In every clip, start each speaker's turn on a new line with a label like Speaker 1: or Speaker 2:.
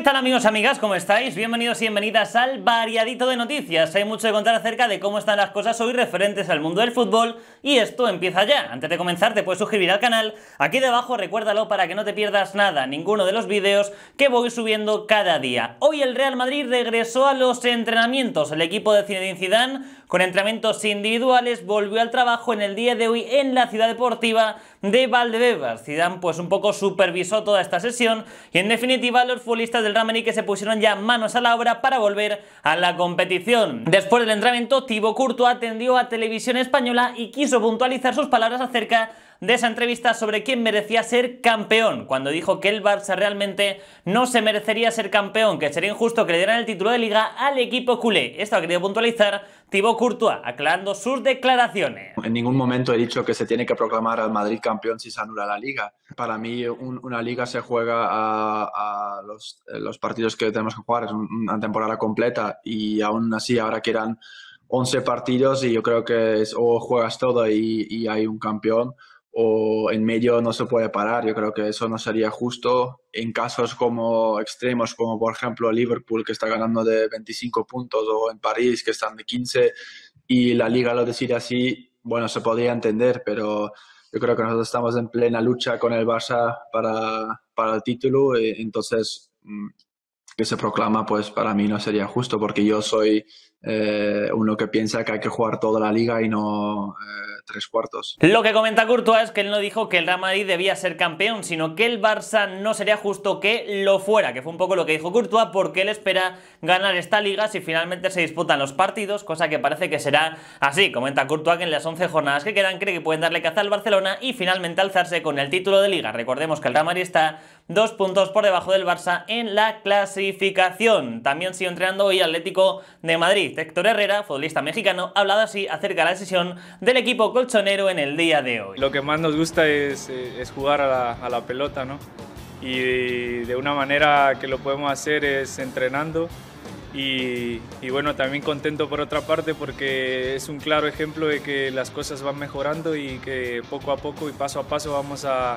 Speaker 1: ¿Qué tal amigos amigas? ¿Cómo estáis? Bienvenidos y bienvenidas al variadito de noticias. Hay mucho que contar acerca de cómo están las cosas hoy referentes al mundo del fútbol y esto empieza ya. Antes de comenzar te puedes suscribir al canal. Aquí debajo recuérdalo para que no te pierdas nada, ninguno de los vídeos que voy subiendo cada día. Hoy el Real Madrid regresó a los entrenamientos. El equipo de Zinedine Zidane con entrenamientos individuales volvió al trabajo en el día de hoy en la ciudad deportiva de Valdebebas. Zidane pues un poco supervisó toda esta sesión y en definitiva los futbolistas del Real que se pusieron ya manos a la obra para volver a la competición. Después del entrenamiento, Thibaut Courtois atendió a Televisión Española y quiso puntualizar sus palabras acerca de esa entrevista sobre quién merecía ser campeón, cuando dijo que el Barça realmente no se merecería ser campeón, que sería injusto que le dieran el título de liga al equipo culé. Esto ha querido puntualizar Thibaut Courtois, aclarando sus declaraciones.
Speaker 2: En ningún momento he dicho que se tiene que proclamar al Madrid campeón si se anula la liga. Para mí una liga se juega a, los, los, partidos que tenemos que jugar, es una temporada completa y aún así ahora quieran 11 partidos y yo creo que es, o juegas todo y, y hay un campeón o en medio no se puede parar. Yo creo que eso no sería justo en casos como extremos, como por ejemplo Liverpool que está ganando de 25 puntos o en París que están de 15 y la liga lo decide así, bueno, se podría entender, pero yo creo que nosotros estamos en plena lucha con el Barça para, para el título, y eh, entonces mm, que se proclama, pues para mí no sería justo porque yo soy eh, uno que piensa que hay que jugar toda la liga y no eh, tres cuartos.
Speaker 1: Lo que comenta Courtois es que él no dijo que el Real Madrid debía ser campeón, sino que el Barça no sería justo que lo fuera, que fue un poco lo que dijo Courtois, porque él espera ganar esta liga si finalmente se disputan los partidos, cosa que parece que será así. Comenta Courtois que en las 11 jornadas que quedan cree que pueden darle caza al Barcelona y finalmente alzarse con el título de liga. Recordemos que el Real Madrid está dos puntos por debajo del Barça en la clasificación. También sigue entrenando hoy Atlético de Madrid. Héctor Herrera, futbolista mexicano, ha hablado así acerca de la sesión del equipo colchonero en el día de hoy.
Speaker 3: Lo que más nos gusta es, eh, jugar a la, pelota, ¿no? Y de una manera que lo podemos hacer es entrenando. Y, y, bueno, también contento por otra parte porque es un claro ejemplo de que las cosas van mejorando y que poco a poco y paso a paso vamos a,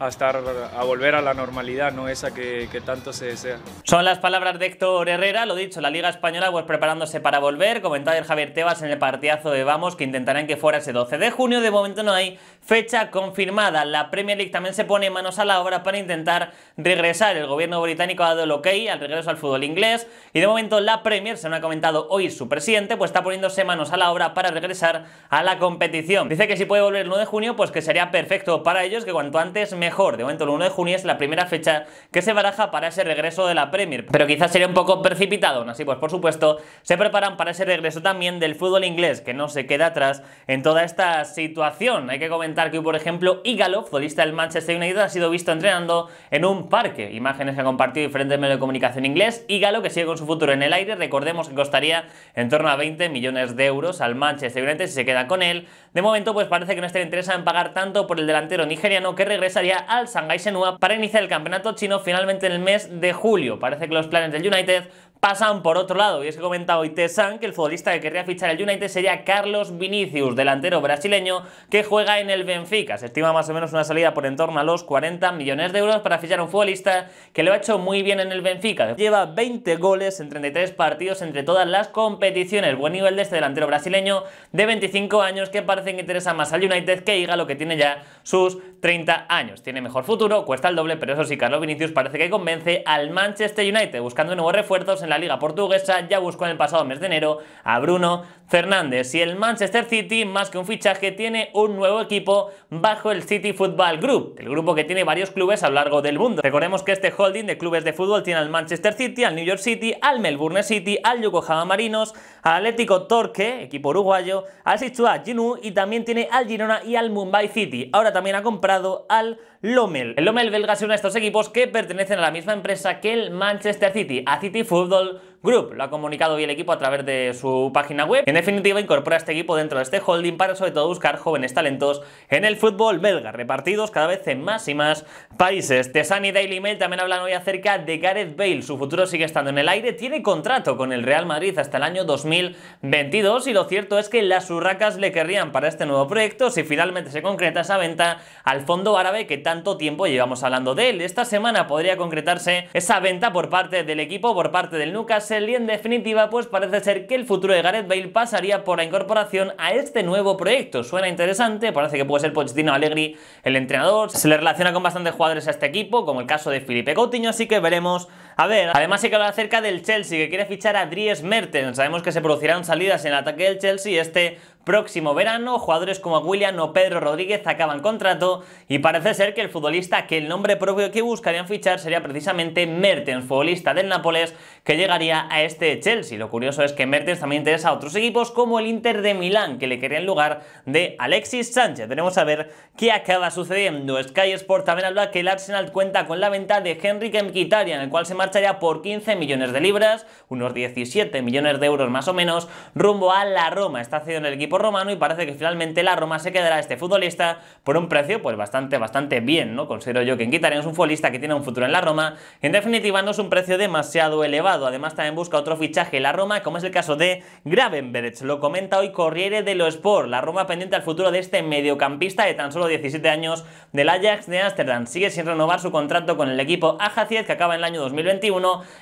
Speaker 3: a estar a volver a la normalidad, no esa que, tanto se desea.
Speaker 1: Son las palabras de Héctor Herrera, lo dicho, la Liga Española pues preparándose para volver, comentaba el Javier Tebas en el partidazo de Vamos que intentarán que fuera ese 12 de junio, de momento no hay fecha confirmada. La Premier League también se pone manos a la obra para intentar regresar. El gobierno británico ha dado el ok al regreso al fútbol inglés y de momento la Premier, se me ha comentado hoy su presidente, pues está poniéndose manos a la obra para regresar a la competición. Dice que si puede volver el 9 de junio, pues que sería perfecto para ellos, que cuanto antes mejor De momento el 1 de junio es la primera fecha que se baraja para ese regreso de la Premier. Pero quizás sería un poco precipitado. Así pues, por supuesto, se preparan para ese regreso también del fútbol inglés, que no se queda atrás en toda esta situación. Hay que comentar que, por ejemplo, Igalo, futbolista del Manchester United, ha sido visto entrenando en un parque. Imágenes que ha compartido diferentes medios de comunicación inglés. Igalo, que sigue con su futuro en el aire, recordemos que costaría en torno a 20 millones de euros al Manchester United si se queda con él. De momento, pues parece que no está interesado en pagar tanto por el delantero nigeriano que regresaría al Shanghai Shenhua para iniciar el campeonato chino finalmente en el mes de julio. Parece que los planes del United pasan por otro lado. Y es que comenta hoy Tesan que el futbolista que querría fichar el United sería Carlos Vinicius, delantero brasileño que juega en el Benfica. Se estima más o menos una salida por en torno a los 40 millones de euros para fichar a un futbolista que lo ha hecho muy bien en el Benfica. Lleva 20 goles en 33 partidos entre todas las competiciones. Buen nivel de este delantero brasileño de 25 años que parece que interesa más al United que Iga, lo que tiene ya sus 30 años. Tiene mejor futuro, cuesta el doble, pero eso sí, Carlos Vinicius parece que convence al Manchester United buscando nuevos refuerzos en la liga portuguesa ya buscó en el pasado mes de enero a Bruno Fernández y el Manchester City, más que un fichaje, tiene un nuevo equipo bajo el City Football Group, el grupo que tiene varios clubes a lo largo del mundo. Recordemos que este holding de clubes de fútbol tiene al Manchester City, al New York City, al Melbourne City, al Yokohama Marinos, al Atlético Torque, equipo uruguayo, al Sichuan Jinu y también tiene al Girona y al Mumbai City. Ahora también ha comprado al Lommel. El Lommel belga es uno de estos equipos que pertenecen a la misma empresa que el Manchester City, a City Football Group. Lo ha comunicado hoy el equipo a través de su página web. En definitiva, incorpora este equipo dentro de este holding para sobre todo buscar jóvenes talentos en el fútbol belga, repartidos cada vez en más y más países. The Sunny Daily Mail también hablan hoy acerca de Gareth Bale. Su futuro sigue estando en el aire, tiene contrato con el Real Madrid hasta el año 2022 y lo cierto es que las urracas le querrían para este nuevo proyecto si finalmente se concreta esa venta al fondo árabe que tanto tiempo llevamos hablando de él. Esta semana podría concretarse esa venta por parte del equipo, por parte del Y en definitiva pues parece ser que el futuro de Gareth Bale pasaría por la incorporación a este nuevo proyecto. Suena interesante, parece que puede ser Pochettino Allegri el entrenador, se le relaciona con bastantes jugadores a este equipo, como el caso de Felipe Coutinho, así que veremos a ver, además hay que hablar acerca del Chelsea, que quiere fichar a Dries Mertens. Sabemos que se producirán salidas en el ataque del Chelsea este próximo verano. Jugadores como William o Pedro Rodríguez acaban contrato y parece ser que el futbolista que el nombre propio que buscarían fichar sería precisamente Mertens, futbolista del Nápoles que llegaría a este Chelsea. Lo curioso es que Mertens también interesa a otros equipos como el Inter de Milán, que le quería en lugar de Alexis Sánchez. Tenemos a ver qué acaba sucediendo. Sky Sport también habla que el Arsenal cuenta con la venta de Henrik Mkhitaryan, en el cual se marcha marcharía por 15 millones de libras, unos 17 millones de euros más o menos, rumbo a la Roma. Está haciendo el equipo romano y parece que finalmente la Roma se quedará este futbolista por un precio pues bastante, bastante bien, ¿no? Considero yo que en es un futbolista que tiene un futuro en la Roma. En definitiva no es un precio demasiado elevado. Además también busca otro fichaje en la Roma, como es el caso de Gravenberch. Lo comenta hoy Corriere dello Sport. La Roma pendiente al futuro de este mediocampista de tan solo 17 años del Ajax de Ámsterdam. Sigue sin renovar su contrato con el equipo Ajaciet que acaba en el año 2020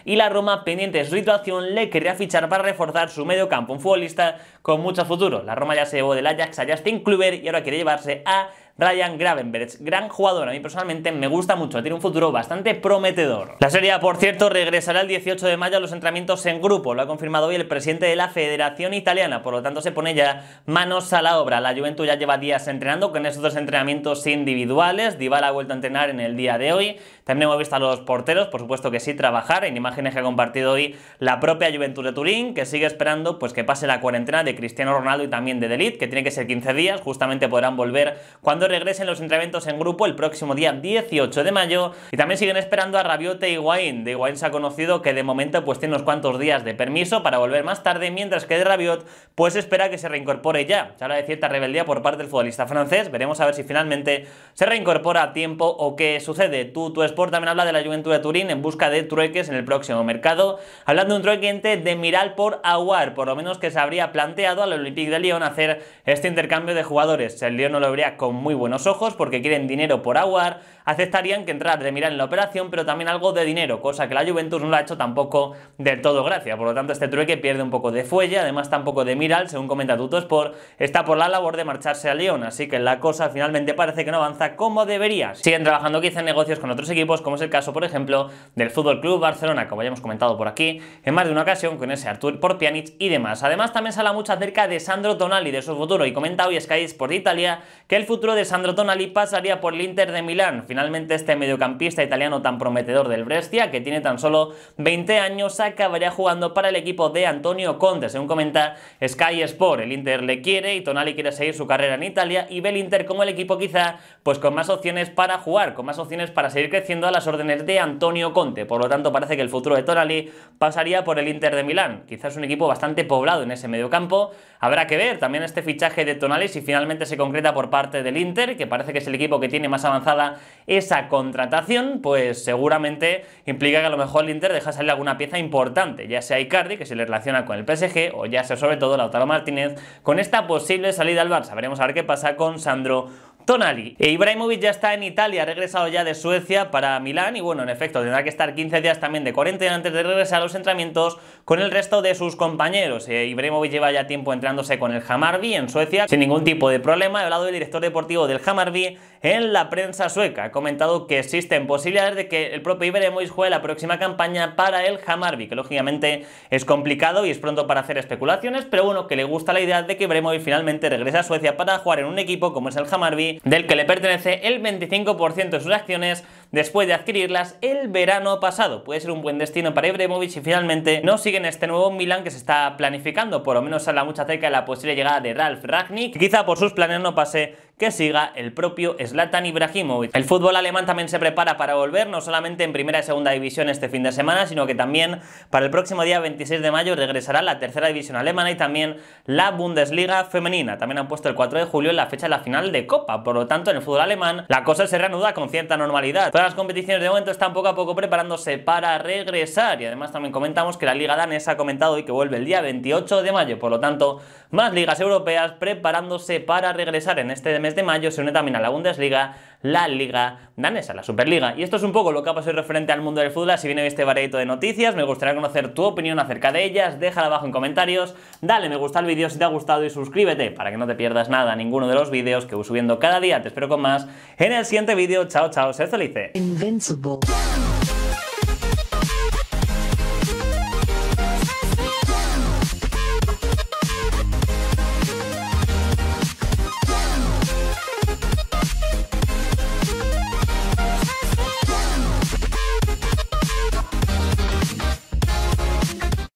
Speaker 1: y la Roma, pendiente de su situación, le quería fichar para reforzar su medio campo, un futbolista con mucho futuro. La Roma ya se llevó del Ajax a Justin Kluber y ahora quiere llevarse a Ryan Gravenberch, gran jugador, a mí personalmente me gusta mucho, tiene un futuro bastante prometedor. La serie, por cierto, regresará el 18 de mayo a los entrenamientos en grupo, lo ha confirmado hoy el presidente de la Federación Italiana, por lo tanto se pone ya manos a la obra. La Juventus ya lleva días entrenando con esos dos entrenamientos individuales, Dybala ha vuelto a entrenar en el día de hoy, también hemos visto a los porteros, por supuesto que sí, trabajar. En imágenes que ha compartido hoy la propia Juventus de Turín, que sigue esperando pues que pase la cuarentena de Cristiano Ronaldo y también de Delit, que tiene que ser 15 días, justamente podrán volver cuando regresen los entrenamientos en grupo el próximo día 18 de mayo y también siguen esperando a Rabiot e Higuaín. De Higuaín se ha conocido que de momento pues tiene unos cuantos días de permiso para volver más tarde, mientras que de Rabiot pues espera que se reincorpore ya. Se habla de cierta rebeldía por parte del futbolista francés, veremos a ver si finalmente se reincorpora a tiempo o qué sucede. Tú, tu Sport también habla de la Juventud de Turín en busca de trueques en el próximo mercado, hablando de un trueque de Miral por Aguar, por lo menos que se habría planteado al Olympique de Lyon hacer este intercambio de jugadores. El Lyon no lo vería con muy buenos ojos porque quieren dinero por Aguar, aceptarían que entrar de mirar en la operación, pero también algo de dinero, cosa que la Juventus no lo ha hecho tampoco del todo gracia. Por lo tanto, este trueque pierde un poco de fuelle, además tampoco de Miral, según comenta Tuto Sport, está por la labor de marcharse a Lyon, así que la cosa finalmente parece que no avanza como debería. Siguen trabajando quizá en negocios con otros equipos, como es el caso, por ejemplo, del Fútbol Club Barcelona, como ya hemos comentado por aquí, en más de una ocasión con ese Artur por Pjanic y demás. Además, también se habla mucho acerca de Sandro Tonali, de su futuro, y comenta hoy Sky Sport Italia que el futuro de Sandro Tonali pasaría por el Inter de Milán. Finalmente este mediocampista italiano tan prometedor del Brescia, que tiene tan solo 20 años, acabaría jugando para el equipo de Antonio Conte. Según comenta Sky Sport, el Inter le quiere y Tonali quiere seguir su carrera en Italia y ve el Inter como el equipo quizá pues con más opciones para jugar, con más opciones para seguir creciendo a las órdenes de Antonio Conte. Por lo tanto, parece que el futuro de Tonali pasaría por el Inter de Milán. Quizás un equipo bastante poblado en ese mediocampo. Habrá que ver también este fichaje de Tonali si finalmente se concreta por parte del Inter, que parece que es el equipo que tiene más avanzada esa contratación, pues seguramente implica que a lo mejor el Inter deja salir alguna pieza importante, ya sea Icardi, que se le relaciona con el PSG, o ya sea sobre todo Lautaro Martínez, con esta posible salida al Barça. Veremos a ver qué pasa con Sandro Tonali. E Ibrahimovic ya está en Italia, ha regresado ya de Suecia para Milán y bueno, en efecto, tendrá que estar 15 días también de cuarentena antes de regresar a los entrenamientos con el resto de sus compañeros. E Ibrahimovic lleva ya tiempo entrenándose con el Hammarby en Suecia sin ningún tipo de problema. Ha hablado del director deportivo del Hammarby en la prensa sueca. Ha comentado que existen posibilidades de que el propio Ibrahimovic juegue la próxima campaña para el Hammarby, que lógicamente es complicado y es pronto para hacer especulaciones, pero bueno, que le gusta la idea de que Ibrahimovic finalmente regrese a Suecia para jugar en un equipo como es el Hammarby del que le pertenece el 25% de sus acciones después de adquirirlas el verano pasado. Puede ser un buen destino para Ibrahimovic y finalmente no siguen este nuevo Milan que se está planificando. Por lo menos habla mucha cerca de la posible llegada de Ralf Ragnick, quizá por sus planes no pase que siga el propio Zlatan Ibrahimovic. El fútbol alemán también se prepara para volver, no solamente en primera y segunda división este fin de semana, sino que también para el próximo día 26 de mayo regresará la tercera división alemana y también la Bundesliga femenina. También han puesto el 4 de julio en la fecha de la final de Copa, por lo tanto en el fútbol alemán la cosa se reanuda con cierta normalidad. Todas las competiciones de momento están poco a poco preparándose para regresar y además también comentamos que la Liga Danesa ha comentado y que vuelve el día 28 de mayo, por lo tanto más ligas europeas preparándose para regresar en este mes de mayo se une también a la Bundesliga la Liga Danesa, la Superliga. Y esto es un poco lo que ha pasado referente al mundo del fútbol. Si viene este variadito de noticias, me gustaría conocer tu opinión acerca de ellas. Déjala abajo en comentarios, dale me gusta al vídeo si te ha gustado y suscríbete para que no te pierdas nada, ninguno de los vídeos que voy subiendo cada día. Te espero con más en el siguiente vídeo. Chao, chao, sé felices.